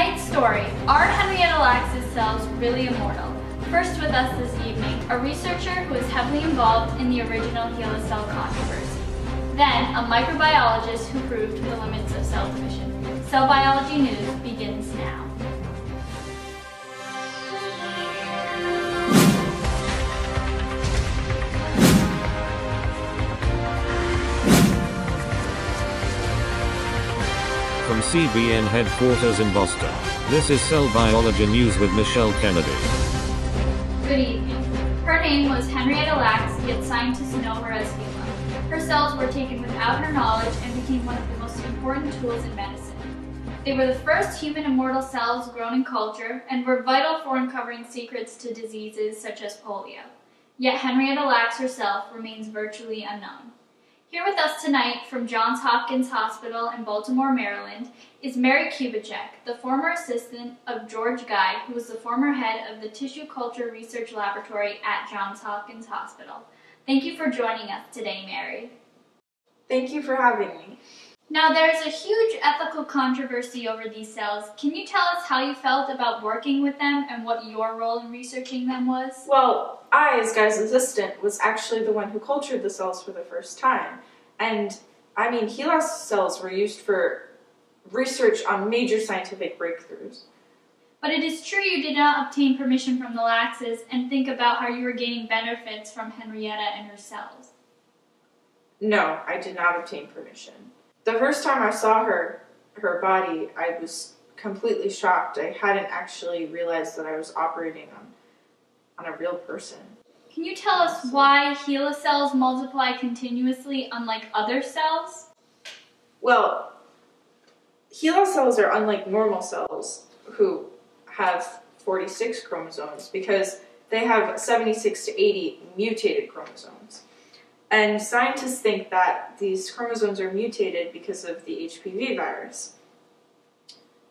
tonight's story, are Henrietta Lacks' cells really immortal? First with us this evening, a researcher who is heavily involved in the original HeLa cell controversy. Then, a microbiologist who proved the limits of cell division. Cell Biology News begins now. From CBN headquarters in Boston, this is Cell Biology News with Michelle Kennedy. Good evening. Her name was Henrietta Lacks, yet scientists know her as HeLa. Her cells were taken without her knowledge and became one of the most important tools in medicine. They were the first human immortal cells grown in culture and were vital for uncovering secrets to diseases such as polio. Yet Henrietta Lacks herself remains virtually unknown. Here with us tonight from Johns Hopkins Hospital in Baltimore, Maryland, is Mary Kubicek, the former assistant of George Gey, who was the former head of the Tissue Culture Research Laboratory at Johns Hopkins Hospital. Thank you for joining us today, Mary. Thank you for having me. Now, there's a huge ethical controversy over these cells. Can you tell us how you felt about working with them and what your role in researching them was? Well, I, as Gey's assistant, was actually the one who cultured the cells for the first time. And I mean, HeLa cells were used for research on major scientific breakthroughs. But it is true you did not obtain permission from the Lackses and think about how you were gaining benefits from Henrietta and her cells. No, I did not obtain permission. The first time I saw her, her body, I was completely shocked. I hadn't actually realized that I was operating on, on a real person. Can you tell us why HeLa cells multiply continuously unlike other cells? Well, HeLa cells are unlike normal cells who have 46 chromosomes because they have 76 to 80 mutated chromosomes. And scientists think that these chromosomes are mutated because of the HPV virus.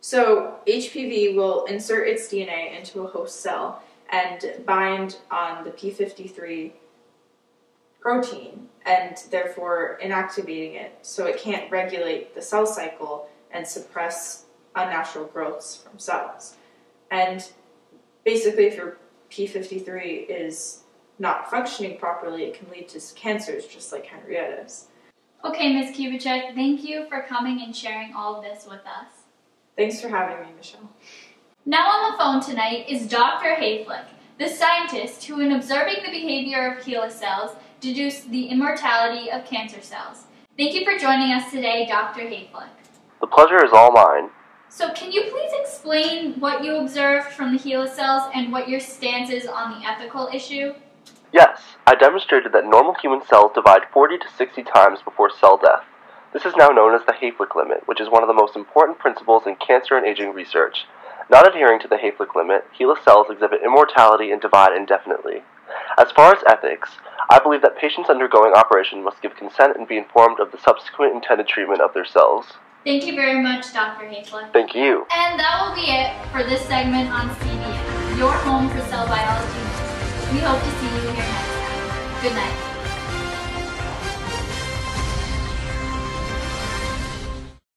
So HPV will insert its DNA into a host cell and bind on the P53 protein and therefore inactivating it so it can't regulate the cell cycle and suppress unnatural growths from cells. And basically if your P53 is not functioning properly, it can lead to cancers just like Henrietta's. Okay, Ms. Kubicek, thank you for coming and sharing all of this with us. Thanks for having me, Michelle. Now on the phone tonight is Dr. Hayflick, the scientist who, in observing the behavior of HeLa cells, deduced the immortality of cancer cells. Thank you for joining us today, Dr. Hayflick. The pleasure is all mine. So can you please explain what you observed from the HeLa cells and what your stance is on the ethical issue? Yes, I demonstrated that normal human cells divide 40 to 60 times before cell death. This is now known as the Hayflick limit, which is one of the most important principles in cancer and aging research. Not adhering to the Hayflick limit, HeLa cells exhibit immortality and divide indefinitely. As far as ethics, I believe that patients undergoing operation must give consent and be informed of the subsequent intended treatment of their cells. Thank you very much, Dr. Hayflick. Thank you. And that will be it for this segment on CBN, your home for cell biology. We hope to see you here next time. Good night.